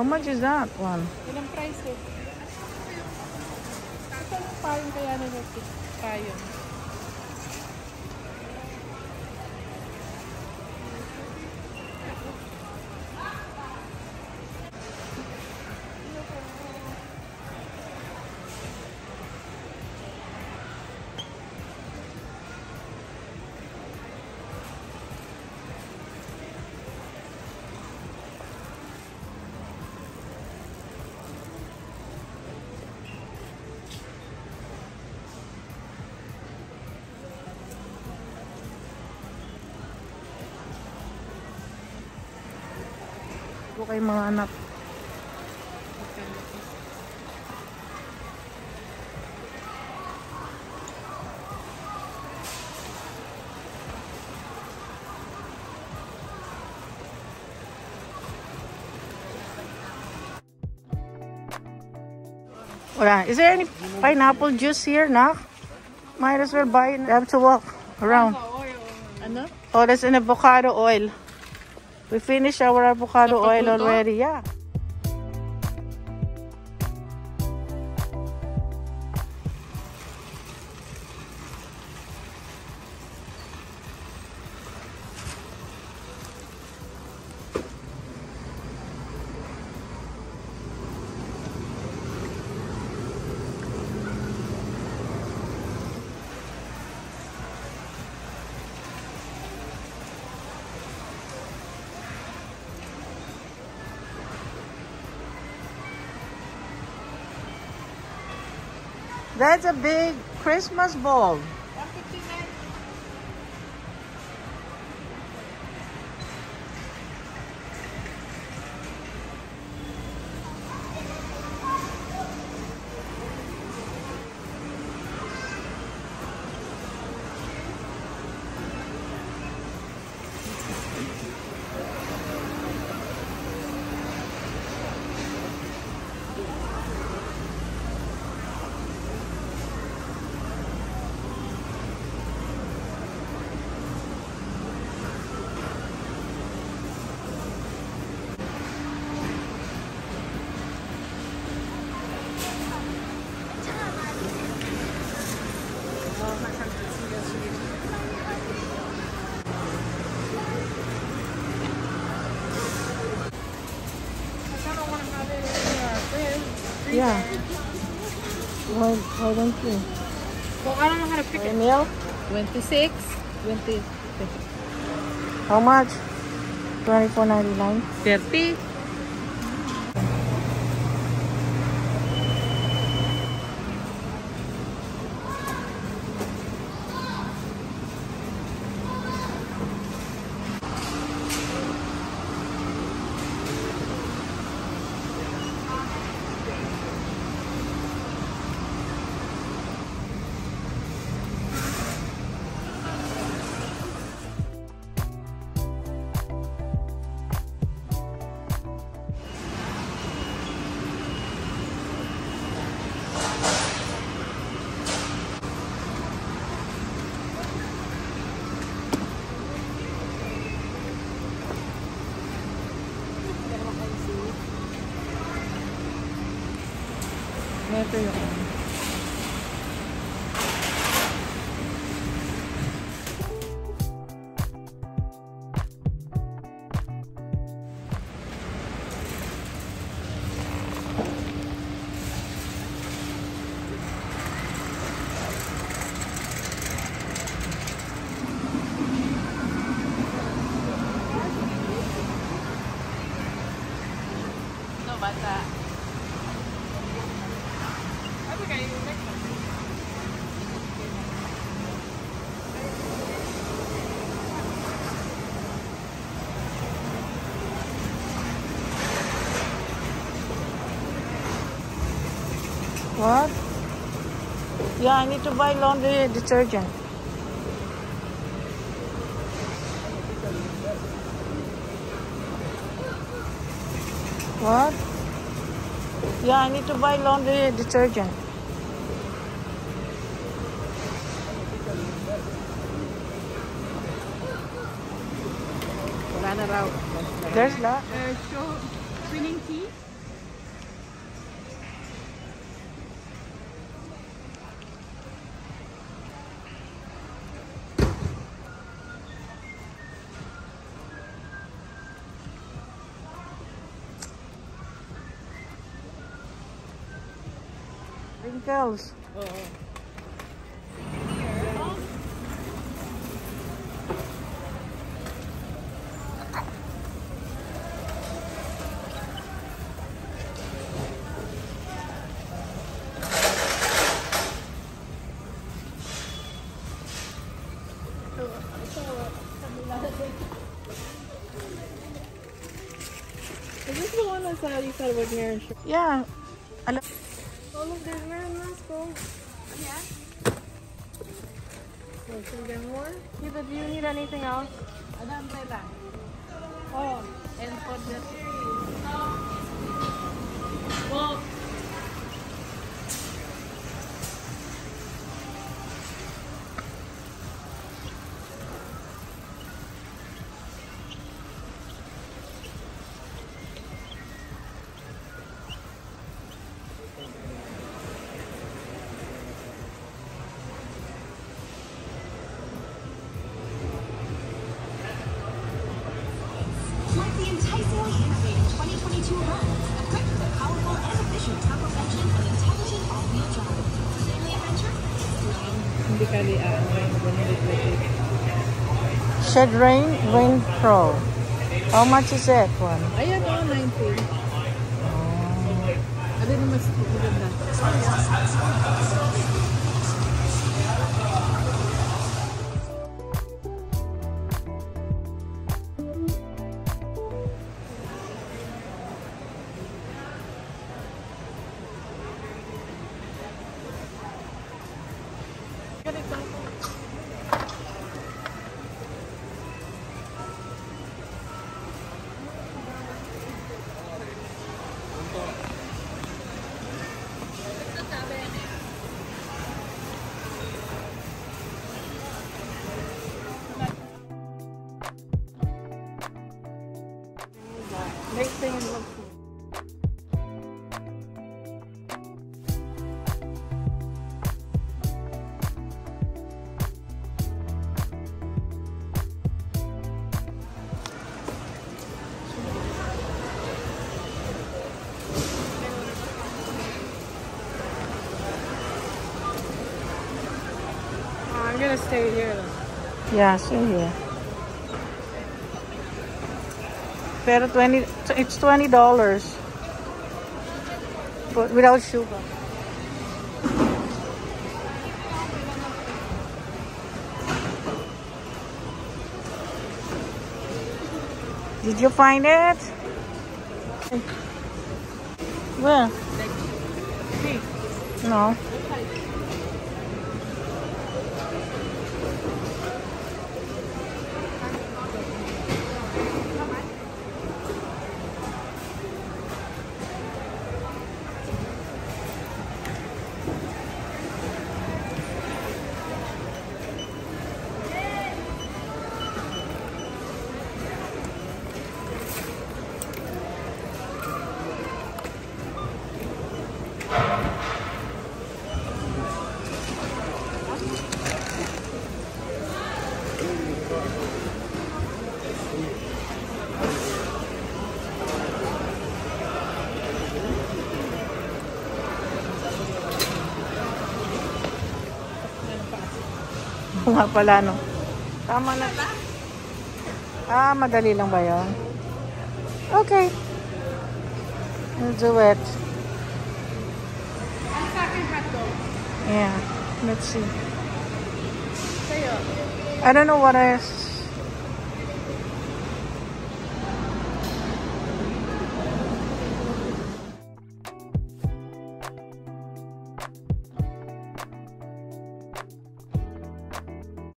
How much is that one? Ilang price eh? Ito yung kaya na tayo. Ito kayo mga anak. Is there any pineapple juice here, Nak? Might as well buy it. I have to walk around. Ano? Oh, there's an avocado oil. We finished our avocado oil already. Yeah. That's a big Christmas ball. Yeah. Why, why don't you? Kung ano lang hanap Buy milk? 26, 20, How much? Twenty-four ninety-nine. 30. 没有队友 What? Yeah, I need to buy laundry detergent. What? Yeah, I need to buy laundry detergent. Wala na. There's that. Eh, show. Winning tea? Wrinkles. Is this the one that's uh, you said would mirror Yeah. Look, there's mirror mask. Oh. Yeah. Can we get more? Tita, do you need anything else? Ano umbrella? Oh, and for the series. Well, hindi ka di ah, ShedRain Rain Pro. How much is that one? Ayan oh, 90. Ano yung mas maganda? Stay here though. Yeah, stay here. Pero 20, it's $20. But without sugar. Did you find it? Where? No. Nga pala, no? Tama na. Ah, madali lang ba yun? Okay. We'll do it. Yeah. Let's see. I don't know what.